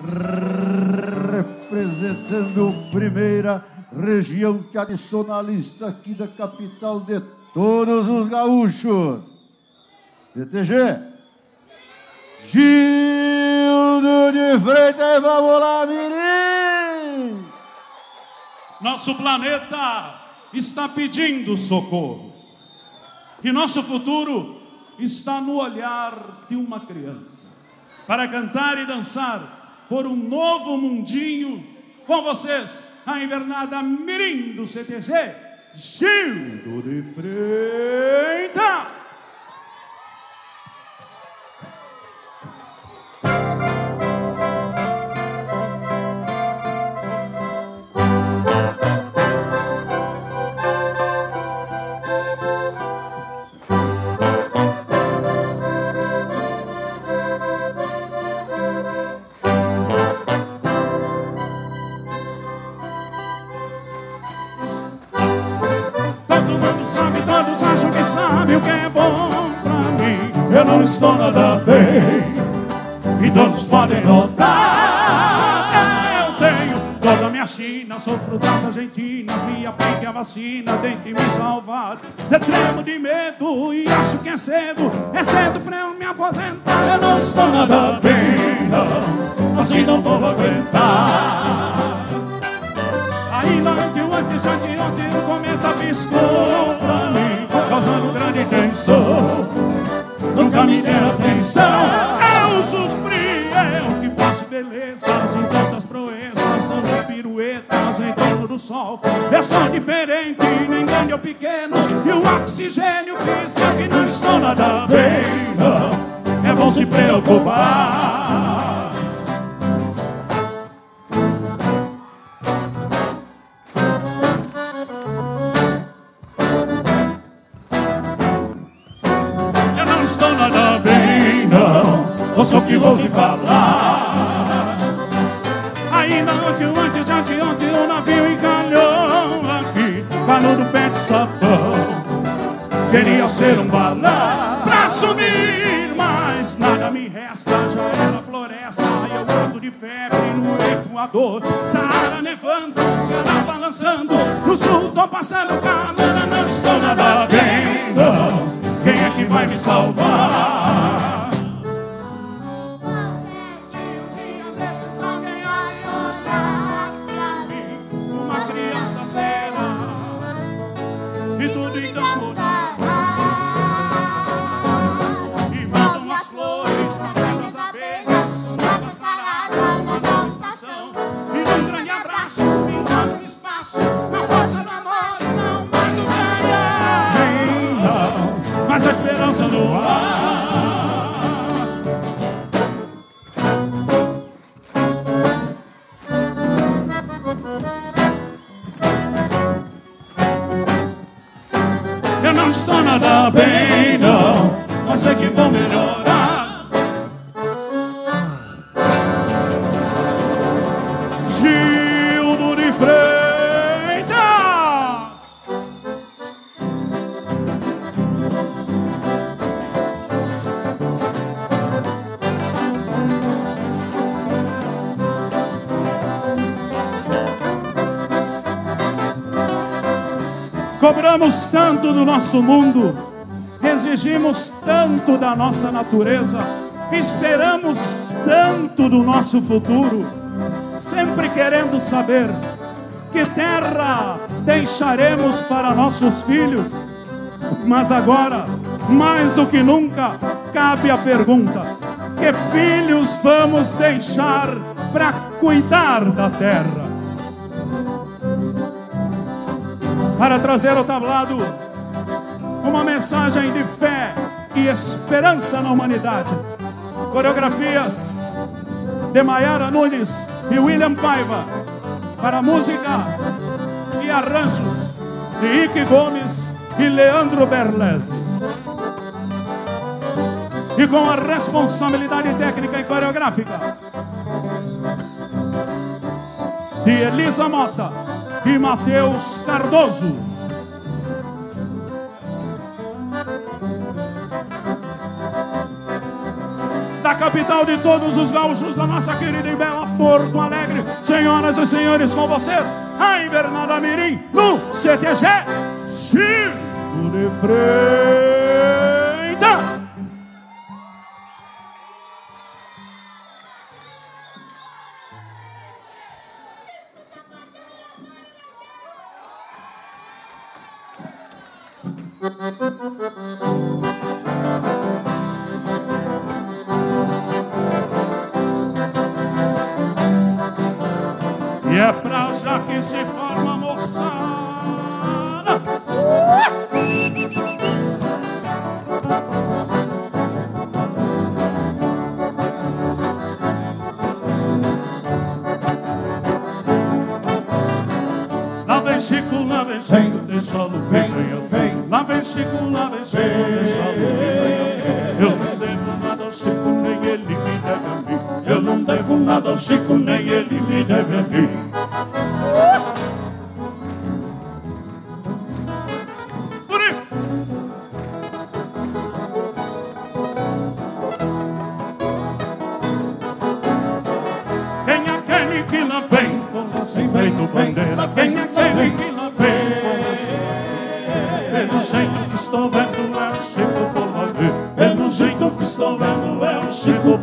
representando primeira região tradicionalista aqui da capital de todos os gaúchos. CTG. Gildo de Freitas, vamos lá, Mirim! Nosso planeta está pedindo socorro. E nosso futuro está no olhar de uma criança. Para cantar e dançar por um novo mundinho, com vocês, a invernada Mirim do CTG, Gildo de Freitas. Podem. Eu tenho toda a minha China, sofro das argentinas. Me aplique a vacina, tente me salvar. Eu tremo de medo e acho que é cedo, é cedo pra eu me aposentar. Eu não estou nada bem, não, assim não vou aguentar. Ainda ontem, antes, antes, ontem, um cometa piscou pra mim, causando grande tensão. Nunca me deram atenção. Eu sofri, eu que faço belezas em tantas proezas, dando piruetas em torno do sol. Eu sou diferente, nem grande ou pequeno, e o oxigênio físico que não estou nada bem, não. É bom se preocupar. Ser um balão pra subir, mas nada me resta. Já era floresta, eu ando de febre no Equador. Saara nevando, Ceará balançando. No sul tô passando calor, não estou nada bem, não. Quem é que vai me salvar? Cobramos tanto do nosso mundo, exigimos tanto da nossa natureza, esperamos tanto do nosso futuro, sempre querendo saber que terra deixaremos para nossos filhos. Mas agora, mais do que nunca, cabe a pergunta: que filhos vamos deixar para cuidar da terra? Para trazer ao tablado uma mensagem de fé e esperança na humanidade. Coreografias de Maiara Nunes e William Paiva para música e arranjos de Ike Gomes e Leandro Berlese. E com a responsabilidade técnica e coreográfica de Elisa Mota e Matheus Cardoso. Da capital de todos os gaúchos da nossa querida e bela Porto Alegre. Senhoras e senhores, com vocês, a Invernada Mirim no CTG Circo de Freitas. Chico, deixa o vem, vem, Lá vem Chico, lá vem Chico, deixa o vem, Eu não devo nada ao Chico, nem ele me deve a mim. Eu não devo nada ao Chico, nem ele me deve a mim. É aquele que lá vem com você feito bandeira? É aquele que Pelo jeito que estou vendo é o Chico Boladeiro. Pelo jeito que estou vendo é o Chico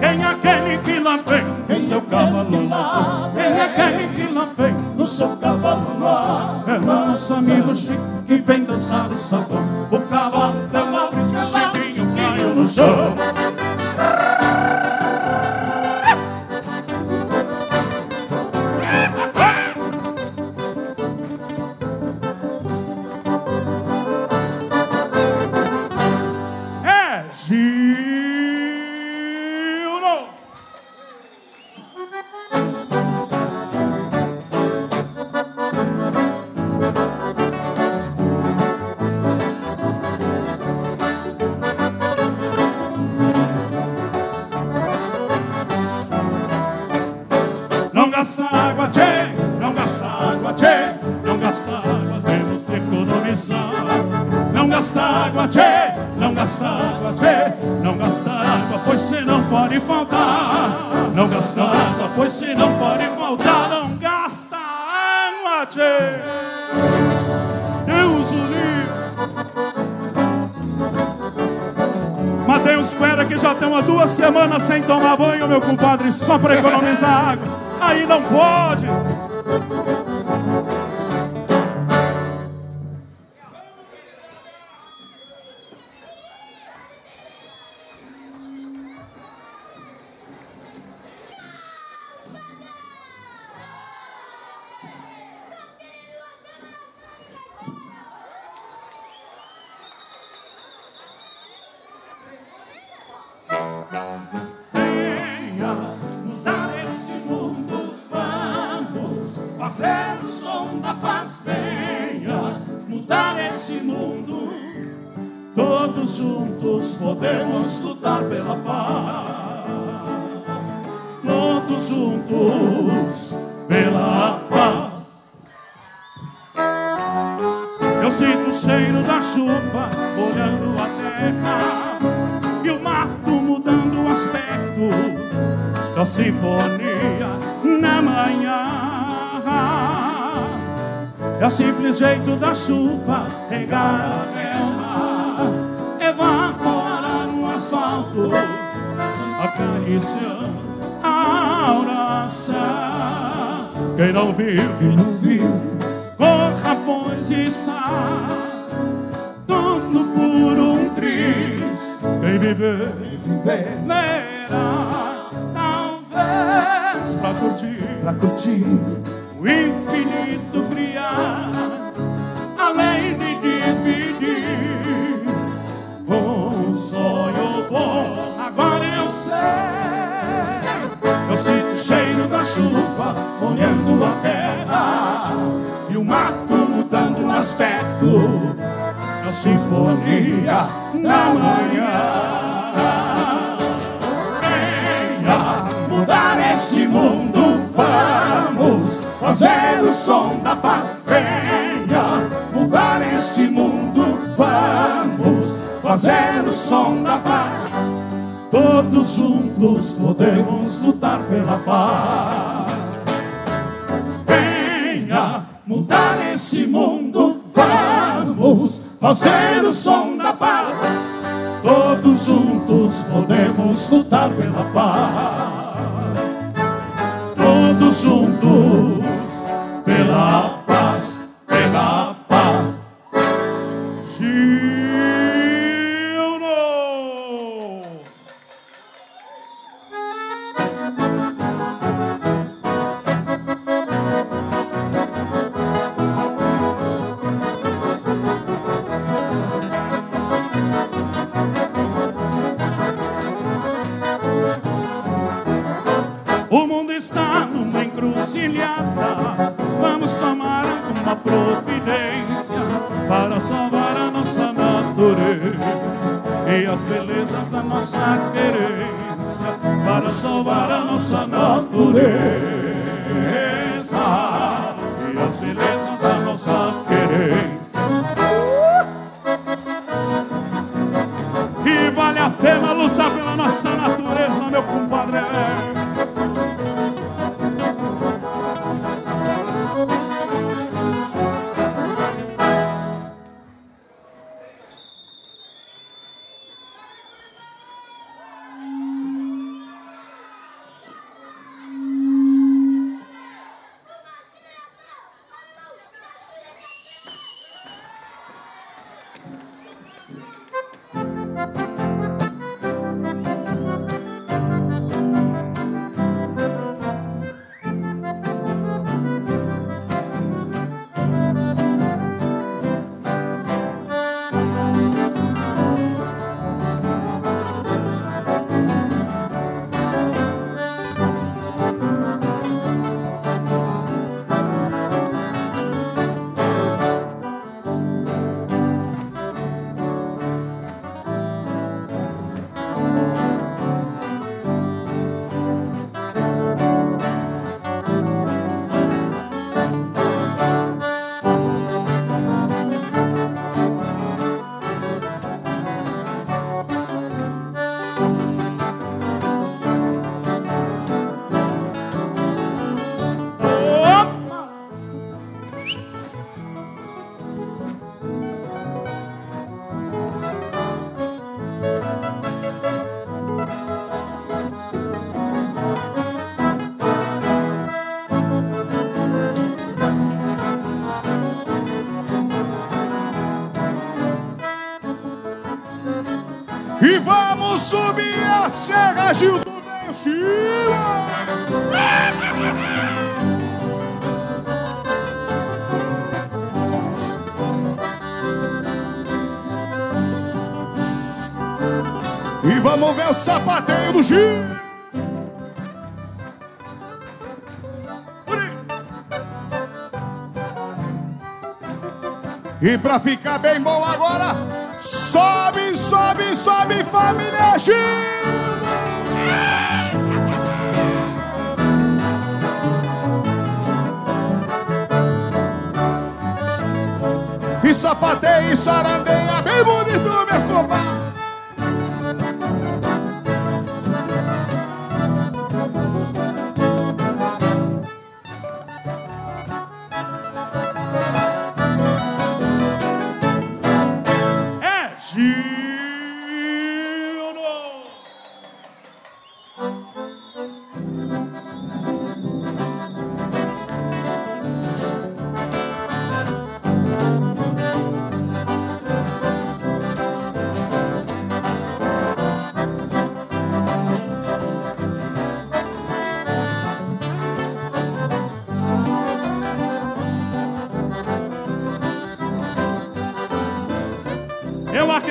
é lá vem no seu cavalo azul? Quem é aquele que lá vem no seu cavalo azul? É nosso amigo Chico que vem dançar o sabão. Oh. Gasta água, tchê, não gasta água, tchê, não gasta água, temos de economizar. Não gasta água, tchê, não gasta água, tchê, não gasta água, pois se não pode faltar. Não gasta água, pois se não pode faltar. Não gasta água, tchê. Cuera que já estão há duas semanas sem tomar banho, meu compadre, só para economizar água. Aí não pode. Podemos lutar pela paz. Todos juntos pela paz. Eu sinto o cheiro da chuva molhando a terra e o mato mudando o aspecto da sinfonia na manhã. É o simples jeito da chuva regar a asfalto, acariciando a oração. Quem não viu, quem não viu, corra, pois está tudo por um triz. Quem viver, verá, talvez pra curtir, Pra curtir, o infinito mato mudando o aspecto da sinfonia da manhã. Venha esse mundo, vamos fazer o som da paz. Venha mudar esse mundo, vamos fazer o som da paz. Todos juntos podemos lutar pela paz. Mudar esse mundo, vamos fazer o som da paz. Todos juntos podemos lutar pela paz. Todos juntos pela paz, nossa querência. Para salvar a nossa natureza e as belezas da nossa querência. E vale a pena lutar pela nossa natureza, meu compadre. E vamos subir a Serra Gil do. E vamos ver o sapateio do Gil. E pra ficar bem bom agora, sobe, sobe, sobe, família Gil! E sapateia e sarandeia, bem bonito, meu compadre!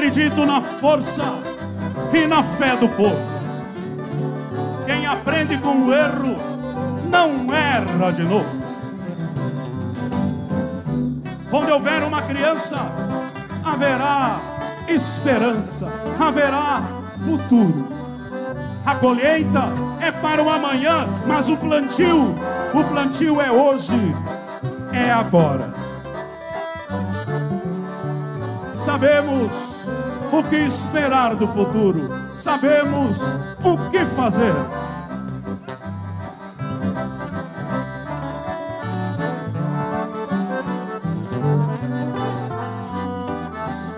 Acredito na força e na fé do povo. Quem aprende com o erro não erra de novo. Onde houver uma criança, haverá esperança, haverá futuro. A colheita é para o amanhã, mas o plantio, o plantio é hoje, é agora. Sabemos o que esperar do futuro, sabemos o que fazer.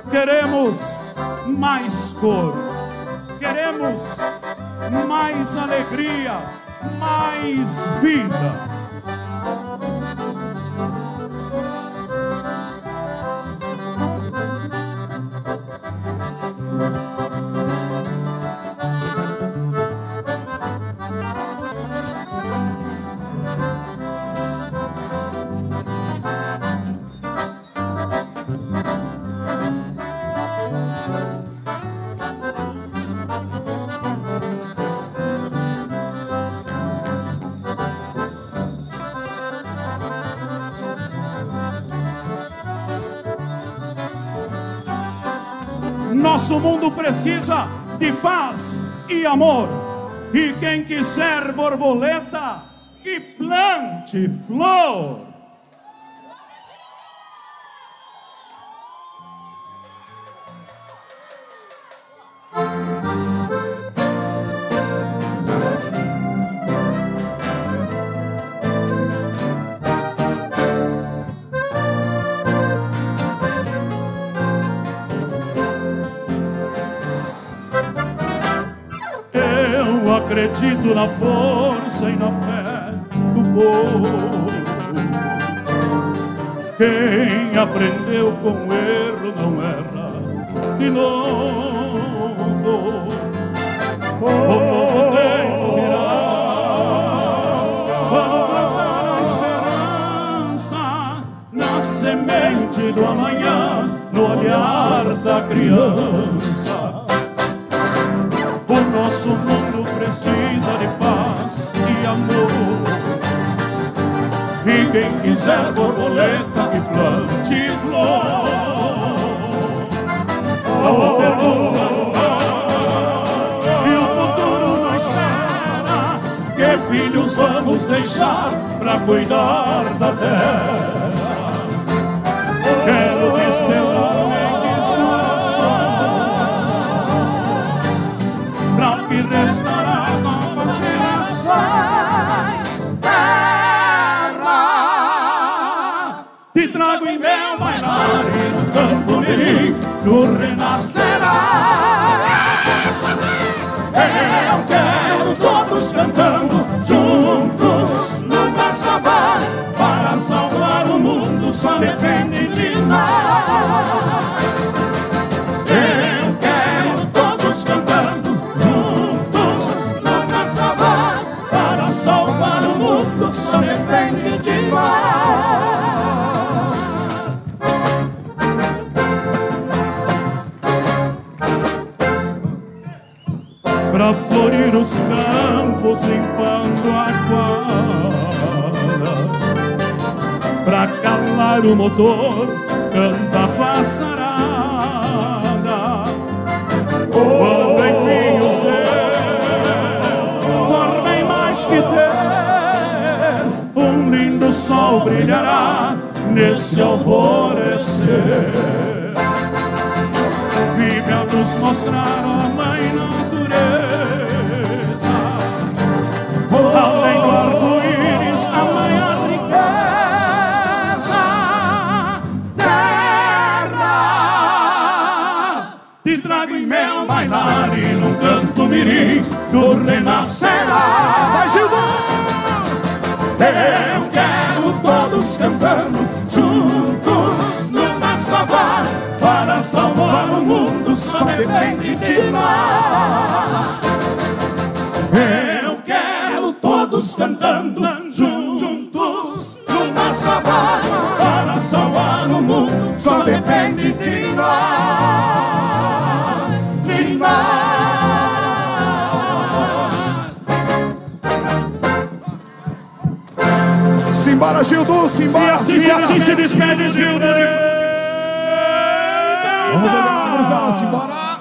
Queremos mais cor, queremos mais alegria, mais vida. Mundo precisa de paz e amor. E quem quiser borboleta, que plante flor. Acredito na força e na fé do povo. Quem aprendeu com o erro não erra de novo. O povo tem virá para a esperança na semente do amanhã, no olhar da criança. O nosso mundo quem quiser borboleta que plante flor. Oh, pergunta, e o futuro não espera. Que filhos vamos deixar para cuidar da terra? Quero despelar em descanso que restará as novas gerações. Trago em meu bailar e no campo mirim, tu renascerás. Eu quero todos cantando juntos numa só voz para salvar o mundo, só depende motor, canta passarada. Quando enfim o céu for bem mais que ter o sol brilhará nesse alvorecer. Vive a nos mostrar a mãe natureza, além do mirim, tu renascerá. Vai, Gildo! Eu quero todos cantando juntos numa só voz para salvar o mundo só depende de nós. Eu quero todos cantando juntos numa só voz para salvar o mundo só depende de nós. Simbora, Gildo, simbora, e assim, simbora. assim se despede, Gildo. Vamos, vamos, vamos, simbora.